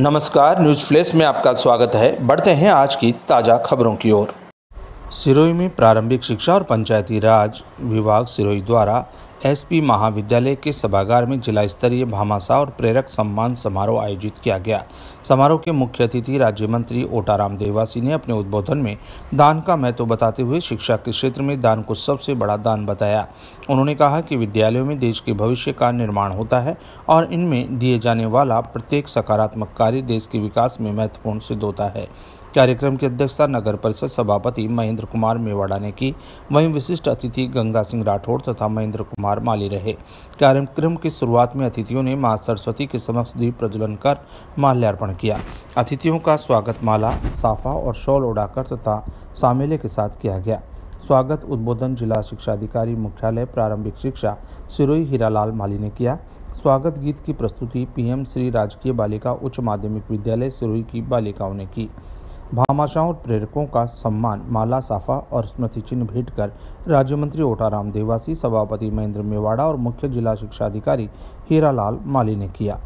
नमस्कार, news flash में आपका स्वागत है। बढ़ते हैं आज की ताज़ा खबरों की ओर। सिरोही में प्रारंभिक शिक्षा और पंचायती राज विभाग सिरोही द्वारा एसपी महाविद्यालय के सभागार में जिला स्तरीय भामाशाह और प्रेरक सम्मान समारोह आयोजित किया गया। समारोह के मुख्य अतिथि राज्य मंत्री ओटाराम देवासी ने अपने उद्बोधन में दान का महत्व तो बताते हुए शिक्षा के क्षेत्र में दान को सबसे बड़ा दान बताया। उन्होंने कहा कि विद्यालयों में देश के भविष्य का निर्माण होता है और इनमें दिए जाने वाला प्रत्येक सकारात्मक कार्य देश के विकास में महत्वपूर्ण सिद्ध होता है। कार्यक्रम की अध्यक्षता नगर परिषद सभापति महेंद्र कुमार मेवाड़ा ने की। वहीं विशिष्ट अतिथि गंगा सिंह राठौड़ तथा महेंद्र कुमार माली रहे। कार्यक्रम की शुरुआत में अतिथियों ने माँ सरस्वती के समक्ष दीप प्रज्वलन कर माल्यार्पण किया। अतिथियों का स्वागत माला, साफा और शॉल उड़ाकर तथा सामेले के साथ किया गया। स्वागत उद्बोधन जिला शिक्षा अधिकारी, मुख्यालय, प्रारंभिक शिक्षा, सिरोही हीरालाल माली ने किया। स्वागत गीत की प्रस्तुति पीएम श्री राजकीय बालिका उच्च माध्यमिक विद्यालय सिरोही की बालिकाओं ने की। भामाशाहों और प्रेरकों का सम्मान, माला साफा और स्मृति चिन्ह भेंट कर राज्य मंत्री ओटाराम देवासी, सभापति महेंद्र मेवाड़ा और मुख्य जिला शिक्षा अधिकारी हीरालाल माली ने किया।